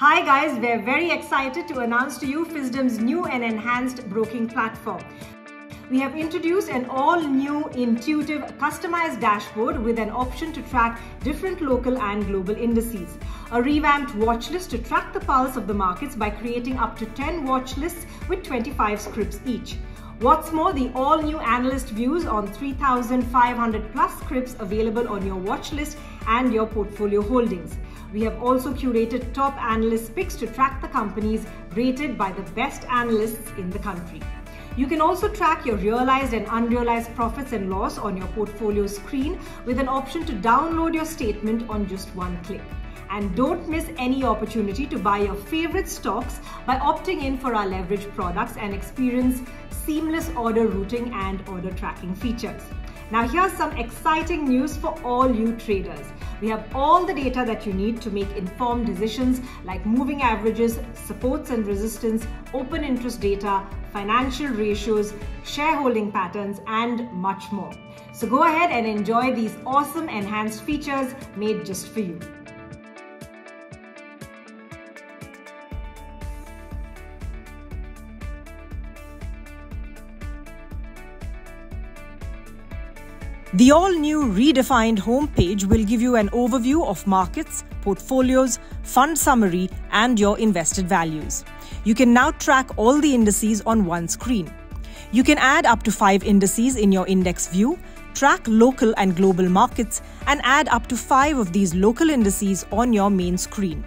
Hi guys, we're very excited to announce to you Fisdom's new and enhanced broking platform. We have introduced an all-new intuitive customized dashboard with an option to track different local and global indices. A revamped watch list to track the pulse of the markets by creating up to 10 watch lists with 25 scrips each. What's more, the all-new analyst views on 3,500 plus scrips available on your watch list and your portfolio holdings. We have also curated top analyst picks to track the companies rated by the best analysts in the country. You can also track your realized and unrealized profits and loss on your portfolio screen with an option to download your statement on just one click. And don't miss any opportunity to buy your favorite stocks by opting in for our leverage products and experience seamless order routing and order tracking features. Now here's some exciting news for all you traders. We have all the data that you need to make informed decisions like moving averages, supports and resistance, open interest data, financial ratios, shareholding patterns, and much more. So go ahead and enjoy these awesome enhanced features made just for you. The all new redefined homepage will give you an overview of markets, portfolios, fund summary, and your invested values. You can now track all the indices on one screen. You can add up to five indices in your index view, track local and global markets, and add up to five of these local indices on your main screen.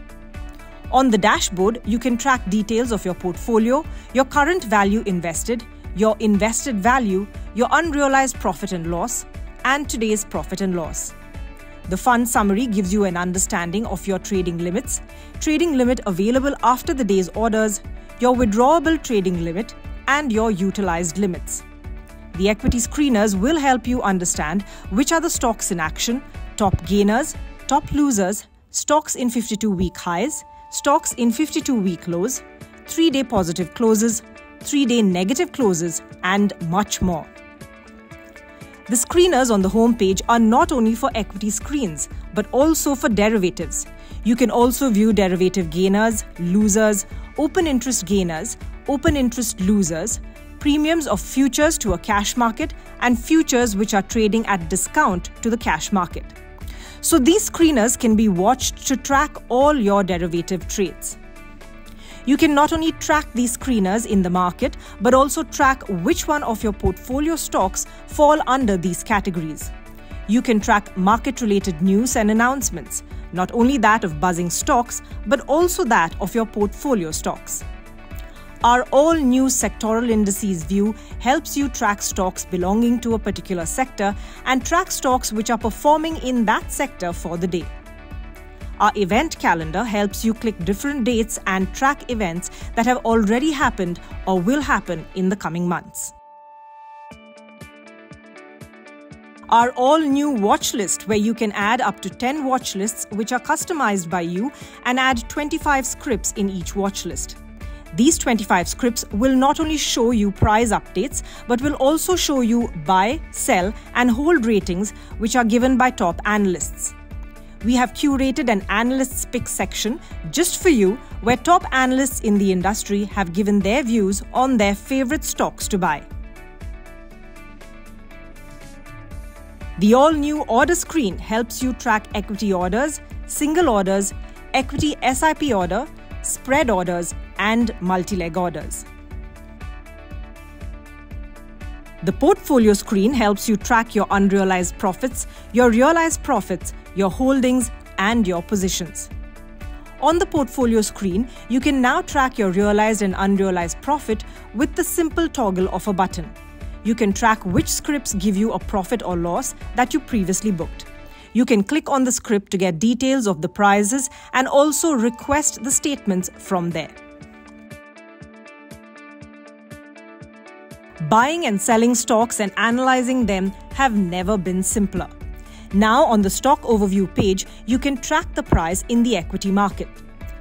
On the dashboard, you can track details of your portfolio, your current value invested, your invested value, your unrealized profit and loss, and today's profit and loss. The fund summary gives you an understanding of your trading limits, trading limit available after the day's orders, your withdrawable trading limit, and your utilized limits. The equity screeners will help you understand which are the stocks in action, top gainers, top losers, stocks in 52 week highs, stocks in 52 week lows, 3 day positive closes, 3 day negative closes, and much more. The screeners on the homepage are not only for equity screens, but also for derivatives. You can also view derivative gainers, losers, open interest gainers, open interest losers, premiums of futures to a cash market, and futures which are trading at discount to the cash market. So these screeners can be watched to track all your derivative trades. You can not only track these screeners in the market, but also track which one of your portfolio stocks fall under these categories. You can track market related news and announcements, not only that of buzzing stocks, but also that of your portfolio stocks. Our all new sectoral indices view helps you track stocks belonging to a particular sector and track stocks which are performing in that sector for the day. Our event calendar helps you click different dates and track events that have already happened or will happen in the coming months. Our all new watch list, where you can add up to 10 watch lists which are customized by you and add 25 scrips in each watch list. These 25 scrips will not only show you price updates, but will also show you buy, sell, and hold ratings which are given by top analysts we have curated an analysts pick section just for you where top analysts in the industry have given their views on their favorite stocks to buy. The all new order screen helps you track equity orders, single orders, equity SIP order, spread orders, and multi leg orders. The portfolio screen helps you track your unrealized profits, your realized profits, your holdings, and your positions. On the portfolio screen, you can now track your realized and unrealized profit with the simple toggle of a button. You can track which scrips give you a profit or loss that you previously booked. You can click on the scrip to get details of the prizes and also request the statements from there. Buying and selling stocks and analyzing them have never been simpler. Now, on the stock overview page, you can track the price in the equity market,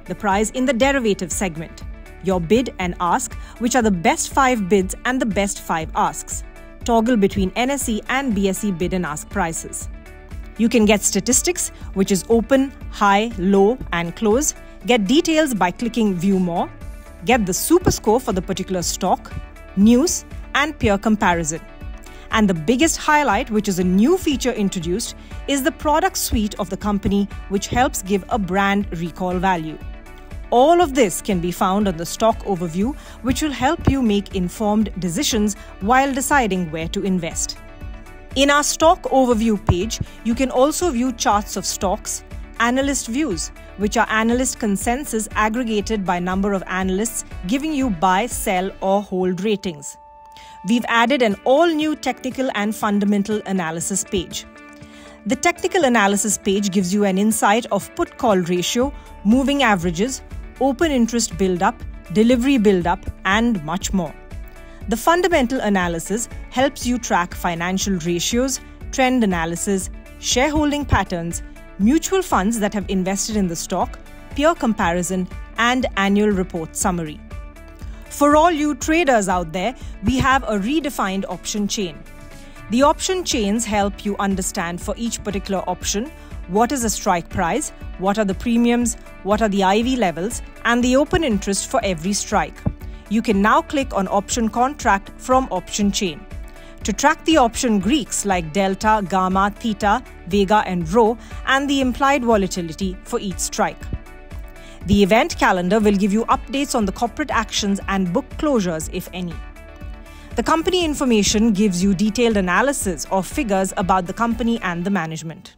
the price in the derivative segment, your bid and ask, which are the best five bids and the best five asks, toggle between NSE and BSE bid and ask prices. You can get statistics, which is open, high, low, and close, get details by clicking View More, get the super score for the particular stock, news, and peer comparison. And the biggest highlight, which is a new feature introduced, is the product suite of the company, which helps give a brand recall value. All of this can be found on the stock overview, which will help you make informed decisions while deciding where to invest. In our stock overview page, you can also view charts of stocks, analyst views, which are analyst consensus aggregated by number of analysts, giving you buy, sell, or hold ratings we've added an all new technical and fundamental analysis page. The technical analysis page gives you an insight of put call ratio, moving averages, open interest build-up, delivery build-up, and much more. The fundamental analysis helps you track financial ratios, trend analysis, shareholding patterns, mutual funds that have invested in the stock, peer comparison, and annual report summary. For all you traders out there, we have a redefined option chain. The option chains help you understand for each particular option what is the strike price, what are the premiums, what are the IV levels, and the open interest for every strike. You can now click on option contract from option chain. To track the option Greeks like delta, gamma, theta, vega, and rho, and the implied volatility for each strike. The event calendar will give you updates on the corporate actions and book closures, if any. The company information gives you detailed analysis of figures about the company and the management.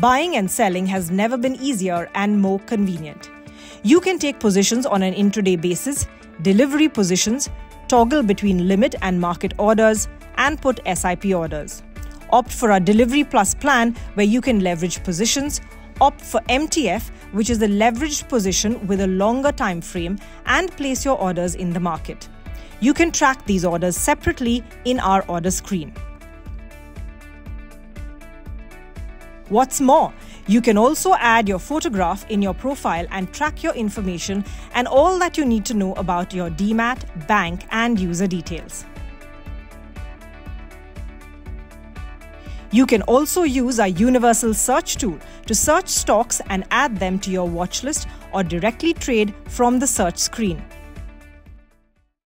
Buying and selling has never been easier and more convenient. You can take positions on an intraday basis, delivery positions, toggle between limit and market orders, and put SIP orders. Opt for our Delivery Plus plan where you can leverage positions. Opt for MTF, which is a leveraged position with a longer time frame, and place your orders in the market. You can track these orders separately in our order screen. What's more, you can also add your photograph in your profile and track your information and all that you need to know about your demat, bank, and user details. You can also use our universal search tool to search stocks and add them to your watch list or directly trade from the search screen.